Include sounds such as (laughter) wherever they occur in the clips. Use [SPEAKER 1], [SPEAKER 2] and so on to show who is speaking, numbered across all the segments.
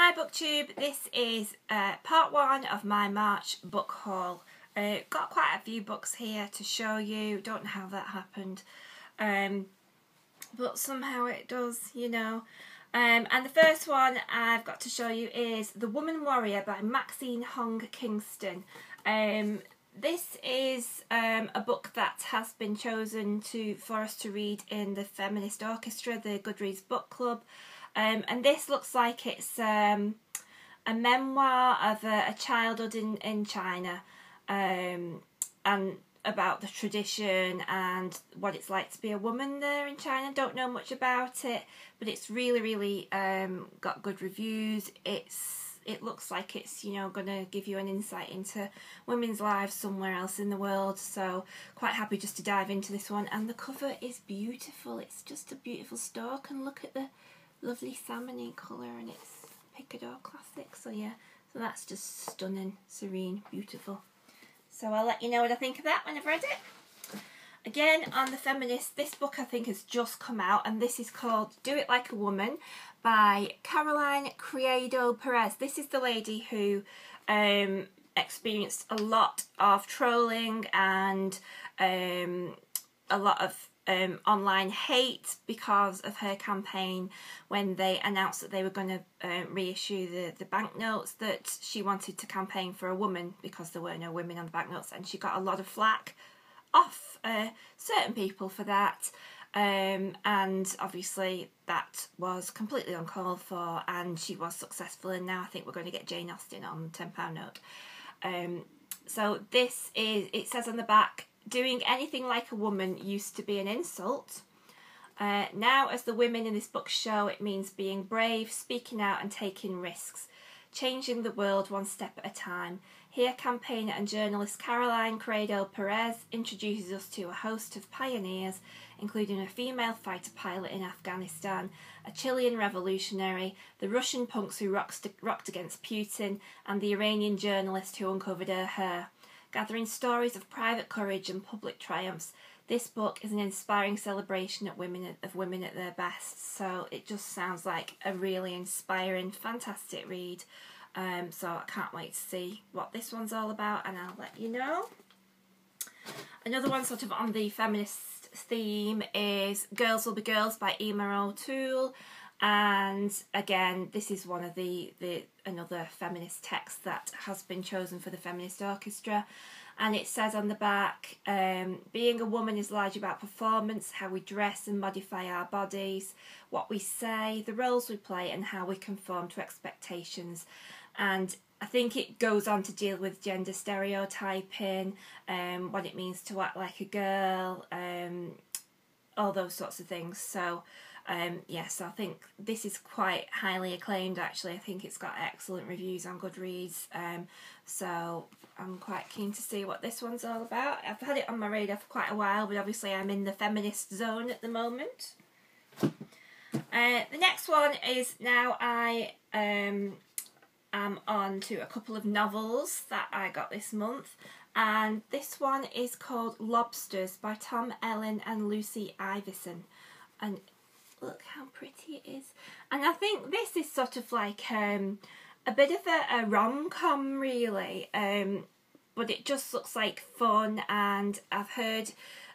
[SPEAKER 1] Hi Booktube, this is uh, part one of my March book haul. Uh, got quite a few books here to show you, don't know how that happened, um, but somehow it does, you know. Um, and the first one I've got to show you is The Woman Warrior by Maxine Hong Kingston. Um, this is um, a book that has been chosen to for us to read in the Feminist Orchestra, the Goodreads Book Club. Um, and this looks like it's um, a memoir of a, a, childhood in, in China um, and about the tradition and what it's like to be a woman there in China. Don't know much about it, but it's really, really um, got good reviews. It's it looks like it's you know going to give you an insight into women's lives somewhere else in the world. So quite happy just to dive into this one. And the cover is beautiful. It's just a beautiful stalk, and look at the lovely salmony colour, and it's Picador Classic. So yeah, so that's just stunning, serene, beautiful. So I'll let you know what I think of that when I've read it. Again, on The Feminist, this book I think has just come out and this is called Do It Like a Woman by Caroline Criado Perez. This is the lady who um, experienced a lot of trolling and um, a lot of um, online hate because of her campaign when they announced that they were going to uh, reissue the, the banknotes that she wanted to campaign for a woman because there were no women on the banknotes and she got a lot of flack off uh, certain people for that um, and obviously that was completely uncalled for and she was successful and now I think we're going to get Jane Austen on £10 note. Um, so this is, it says on the back, doing anything like a woman used to be an insult. Uh, now, as the women in this book show, it means being brave, speaking out, and taking risks, changing the world one step at a time. Here, campaigner and journalist Caroline Criado Perez introduces us to a host of pioneers, including a female fighter pilot in Afghanistan, a Chilean revolutionary, the Russian punks who rocked against Putin, and the Iranian journalist who uncovered her hair. Gathering stories of private courage and public triumphs, this book is an inspiring celebration of women of women at their best. So it just sounds like a really inspiring, fantastic read. Um, so I can't wait to see what this one's all about, and I'll let you know. Another one, sort of on the feminist theme, is Girls Will Be Girls by Emer O'Toole and again this is one of the, the another feminist text that has been chosen for the feminist orchestra and it says on the back um, being a woman is largely about performance how we dress and modify our bodies what we say the roles we play and how we conform to expectations and I think it goes on to deal with gender stereotyping, um, what it means to act like a girl, um, all those sorts of things. So um, yes, I think this is quite highly acclaimed actually. I think it's got excellent reviews on Goodreads. Um, so I'm quite keen to see what this one's all about. I've had it on my radar for quite a while, but obviously I'm in the feminist zone at the moment. Uh, the next one is now I um, am on to a couple of novels that I got this month. And this one is called Lobsters by Tom Ellen and Lucy Ivison And look how pretty it is. And I think this is sort of like um, a bit of a, a rom-com really, um, but it just looks like fun and I've heard,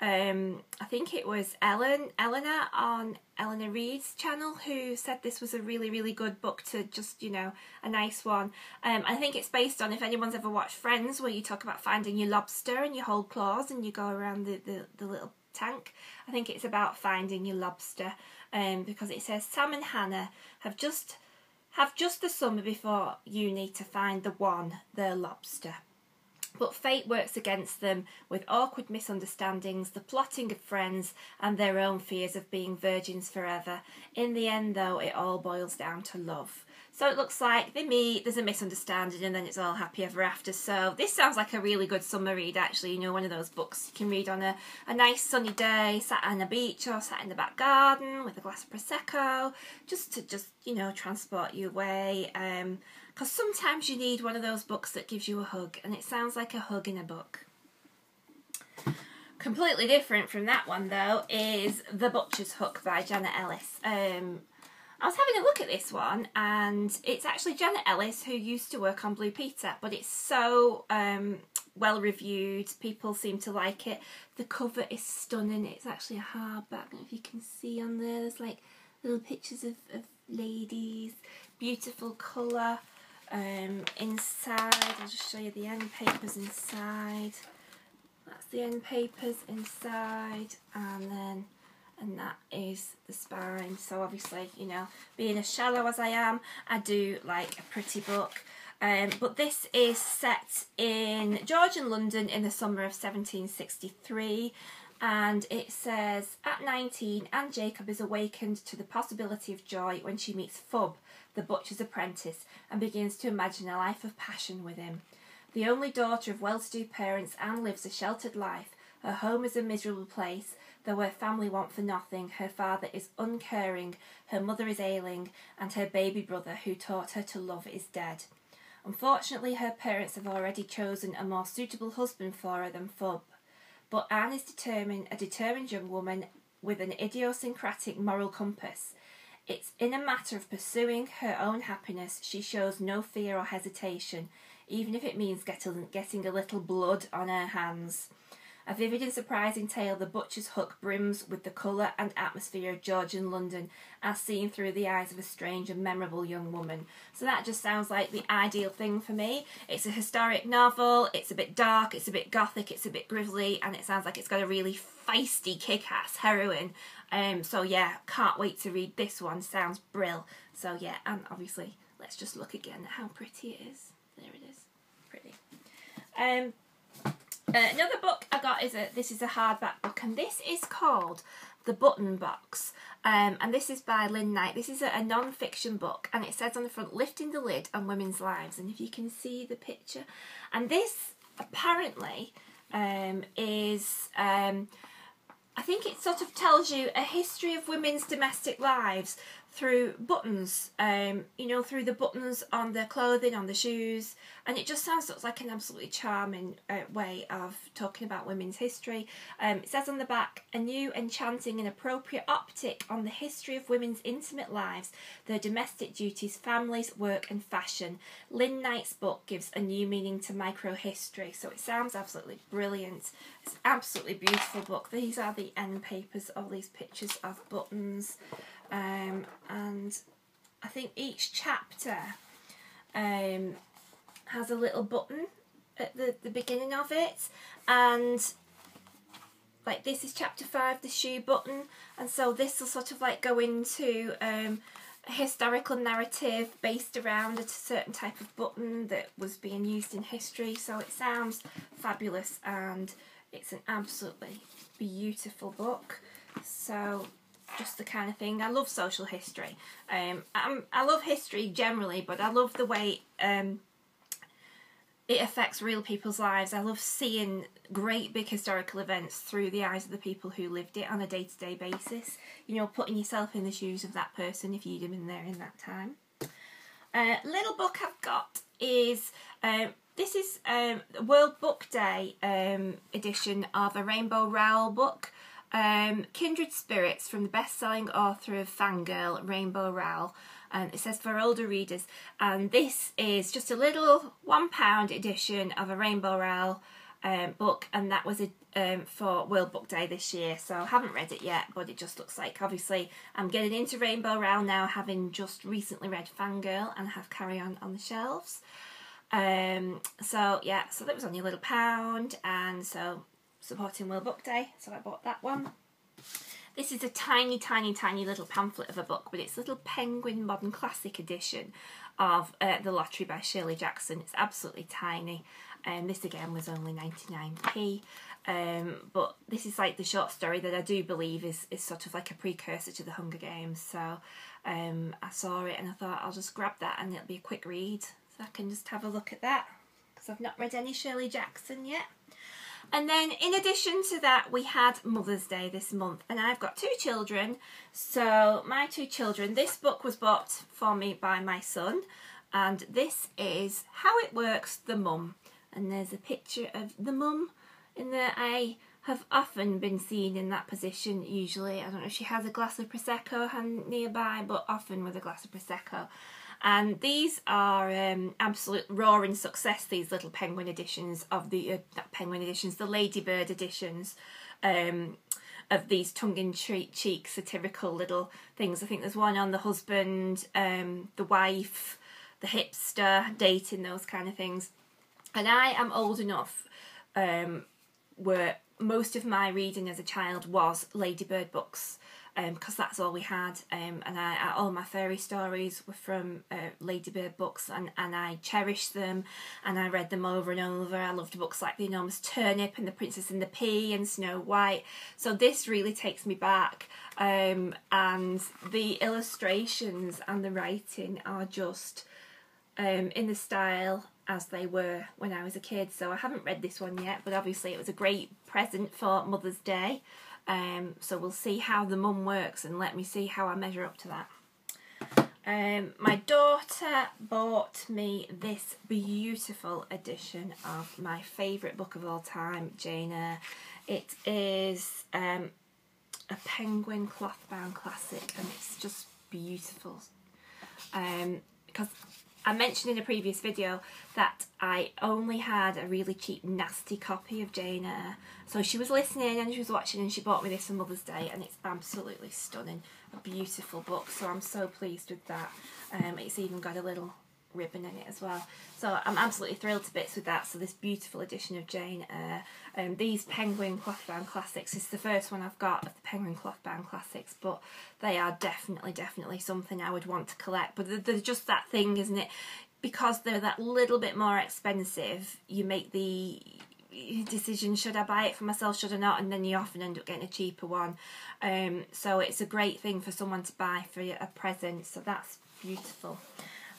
[SPEAKER 1] um, I think it was Ellen, Eleanor on Eleanor Reed's channel who said this was a really, really good book to just, you know, a nice one. Um, I think it's based on, if anyone's ever watched Friends, where you talk about finding your lobster and you hold claws and you go around the, the, the little tank. I think it's about finding your lobster um, because it says Sam and Hannah have just have just the summer before uni to find the one, their lobster. But fate works against them with awkward misunderstandings, the plotting of friends, and their own fears of being virgins forever. In the end, though, it all boils down to love. So it looks like they meet, there's a misunderstanding, and then it's all happy ever after. So this sounds like a really good summer read, actually. You know, one of those books you can read on a, a nice sunny day, sat on a beach or sat in the back garden with a glass of Prosecco, just to just, you know, transport you away. Um, because sometimes you need one of those books that gives you a hug, and it sounds like a hug in a book. Completely different from that one, though, is The Butcher's Hook by Janet Ellis. Um, I was having a look at this one, and it's actually Janet Ellis who used to work on Blue Peter, but it's so um, well reviewed. People seem to like it. The cover is stunning. It's actually a hardback. If you can see on there. There's like little pictures of, of ladies. Beautiful colour. Um, inside, I'll just show you the end papers inside. That's the end papers inside, and then and that is the spine. So obviously, you know, being as shallow as I am, I do like a pretty book. Um, but this is set in Georgian London in the summer of 1763 and it says at 19 Anne Jaccob is awakened to the possibility of joy when she meets Fub, the butcher's apprentice, and begins to imagine a life of passion with him. The only daughter of well-to-do parents, Anne lives a sheltered life. Her home is a miserable place, though her family want for nothing. Her father is uncaring, her mother is ailing, and her baby brother, who taught her to love, is dead. Unfortunately, her parents have already chosen a more suitable husband for her than Fub. But Anne is determined, a determined young woman with an idiosyncratic moral compass. It's in a matter of pursuing her own happiness. She shows no fear or hesitation, even if it means getting, getting a little blood on her hands. A vivid and surprising tale, The Butcher's Hook brims with the colour and atmosphere of Georgian London as seen through the eyes of a strange and memorable young woman. So that just sounds like the ideal thing for me. It's a historic novel, it's a bit dark, it's a bit gothic, it's a bit grisly, and it sounds like it's got a really feisty kick-ass heroine. Um, so yeah, can't wait to read this one, sounds brill. So yeah, and obviously, let's just look again at how pretty it is. There it is, pretty. Um, uh, another book I got is a this is a hardback book, and this is called The Button Box. Um, and this is by Lynn Knight. This is a, a non-fiction book, and it says on the front, "Lifting the lid on women's lives." And if you can see the picture, and this apparently um, is. Um, I think it sort of tells you a history of women's domestic lives through buttons, um, you know, through the buttons on their clothing, on the shoes, and it just sounds like an absolutely charming uh, way of talking about women's history. Um, it says on the back, a new, enchanting, and appropriate optic on the history of women's intimate lives, their domestic duties, families, work, and fashion. Lynn Knight's book gives a new meaning to microhistory, so it sounds absolutely brilliant. It's an absolutely beautiful book. These are the end papers, all these pictures of buttons um, and I think each chapter um, has a little button at the, the beginning of it. And like this is chapter 5 the shoe button. And so this will sort of like go into um, a historical narrative based around a certain type of button that was being used in history. So it sounds fabulous and it's an absolutely beautiful book. So just the kind of thing. I love social history. Um, I'm, I love history generally, but I love the way um, it affects real people's lives. I love seeing great big historical events through the eyes of the people who lived it on a day to day basis. You know, putting yourself in the shoes of that person if you'd have been there in that time. Uh, little book I've got is um, this is um, World Book Day um, edition of a Rainbow Rowell book. Um, Kindred Spirits from the best-selling author of Fangirl, Rainbow Rowell. And it says for older readers. And this is just a little one-pound edition of a Rainbow Rowell um, book. And that was a, um, for World Book Day this year. So I haven't read it yet, but it just looks like, obviously, I'm getting into Rainbow Rowell now, having just recently read Fangirl and have Carry On on the shelves. Um, so yeah, so that was only a little pound, and so supporting World Book Day, so I bought that one. This is a tiny, tiny, tiny little pamphlet of a book, but it's a little Penguin Modern Classic edition of uh, The Lottery by Shirley Jackson. It's absolutely tiny, and um, this again was only 99p. Um, but this is like the short story that I do believe is, is sort of like a precursor to the Hunger Games. So um, I saw it and I thought I'll just grab that and it'll be a quick read. So I can just have a look at that because I've not read any Shirley Jackson yet. And then in addition to that, we had Mother's Day this month, and I've got two children. So my two children, this book was bought for me by my son, and this is How It Works, the Mum. And there's a picture of the mum in there. I have often been seen in that position usually. I don't know if she has a glass of Prosecco hand nearby, but often with a glass of Prosecco. And these are um, absolute roaring success, these little penguin editions of the, uh, penguin editions, the Ladybird editions um, of these tongue-in-cheek satirical little things. I think there's one on the husband, um, the wife, the hipster, dating, those kind of things. And I am old enough um, where most of my reading as a child was Ladybird books because um, that's all we had. Um, and I, I, all my fairy stories were from uh, Ladybird books, and, and I cherished them, and I read them over and over. I loved books like The Enormous Turnip and The Princess and the Pea and Snow White. So this really takes me back, um, and the illustrations and the writing are just in the style as they were when I was a kid. So I haven't read this one yet, but obviously it was a great present for Mother's Day. Um, so we'll see how the mum works and let me see how I measure up to that. Um, my daughter bought me this beautiful edition of my favourite book of all time, Jane Eyre. It is um, a penguin cloth bound classic and it's just beautiful. Um, because I mentioned in a previous video that I only had a really cheap nasty copy of Jane Eyre. So she was listening and she was watching and she bought me this for Mother's Day and it's absolutely stunning. A beautiful book so I'm so pleased with that. Um, it's even got a little ribbon in it as well. So I'm absolutely thrilled to bits with that. So this beautiful edition of Jane Eyre. Um, these Penguin Clothbound Classics is the first one I've got of the Penguin Clothbound Classics, but they are definitely, definitely something I would want to collect. But they're just that thing, isn't it? Because they're that little bit more expensive, you make the decision should I buy it for myself should I not and then you often end up getting a cheaper one um, so it's a great thing for someone to buy for a present so that's beautiful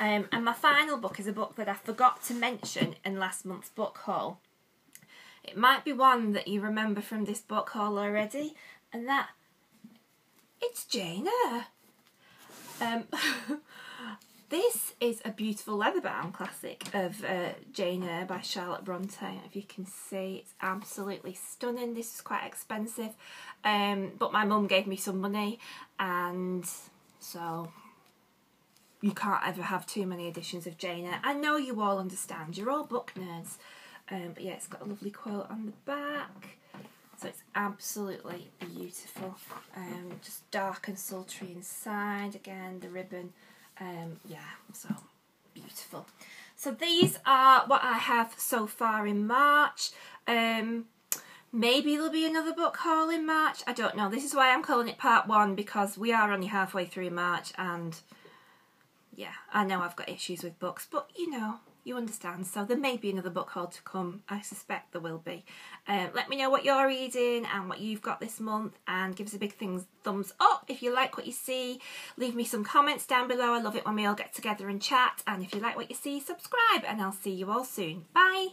[SPEAKER 1] um, and my final book is a book that I forgot to mention in last month's book haul. It might be one that you remember from this book haul already, and that it's Jane Eyre. Um, (laughs) this is a beautiful leather-bound classic of uh, Jane Eyre by Charlotte Bronte. If you can see, it's absolutely stunning. This is quite expensive, um, but my mum gave me some money, and so you can't ever have too many editions of Jane Eyre. I know you all understand, you're all book nerds. Um, but yeah, it's got a lovely quote on the back. So it's absolutely beautiful. Um, just dark and sultry inside. Again, the ribbon. Um, yeah, so beautiful. So these are what I have so far in March. Um, maybe there'll be another book haul in March. I don't know. This is why I'm calling it part one because we are only halfway through March and yeah, I know I've got issues with books, but you know, you understand. So there may be another book haul to come. I suspect there will be. Um, let me know what you're reading and what you've got this month and give us a big thing, thumbs up if you like what you see. Leave me some comments down below. I love it when we all get together and chat. And if you like what you see, subscribe and I'll see you all soon. Bye.